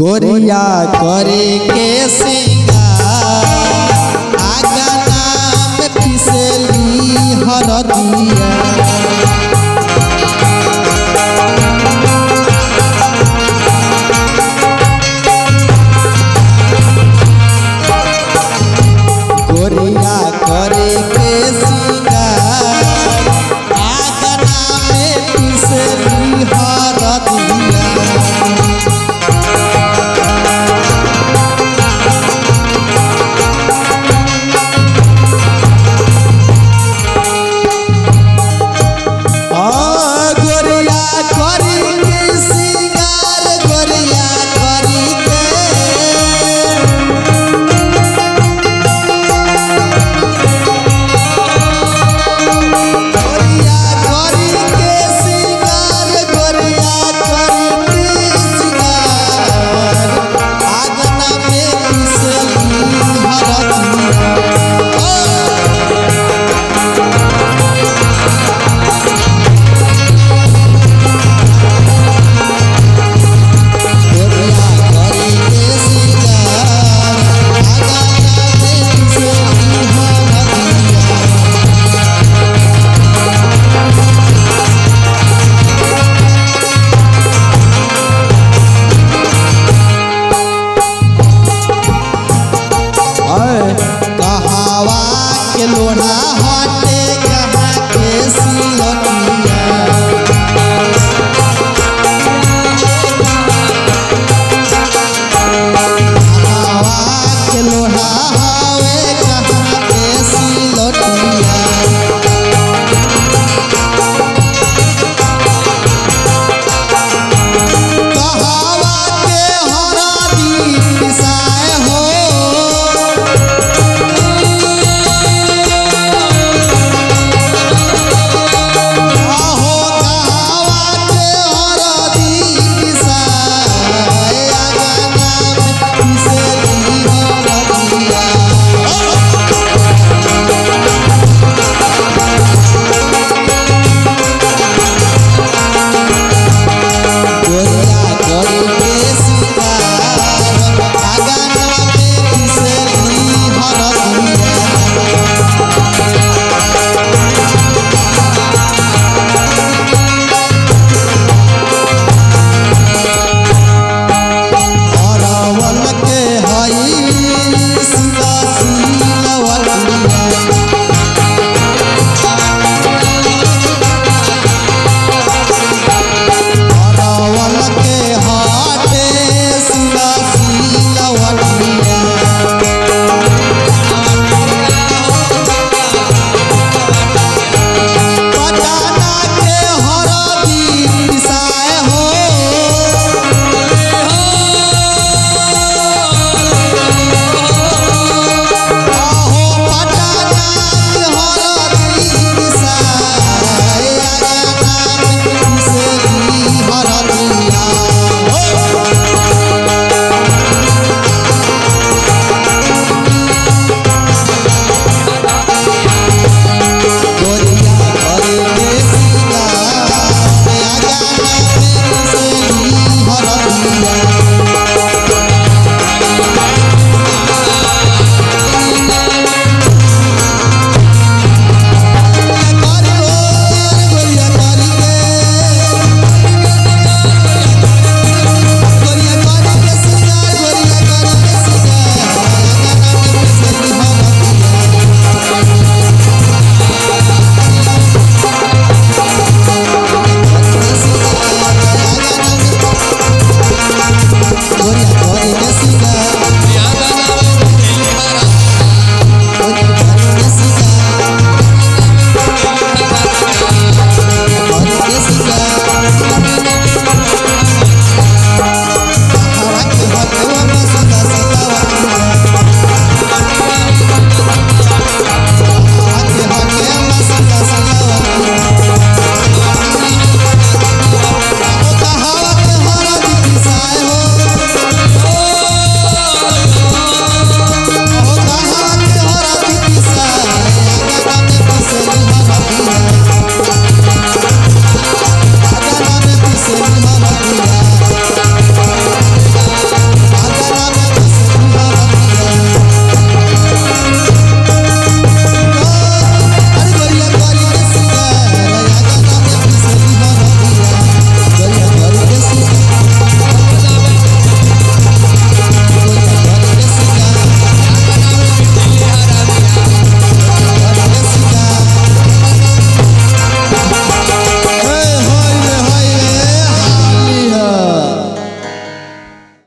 गोरिया करे के सिंगार आगा नाम फिसली हरदिया।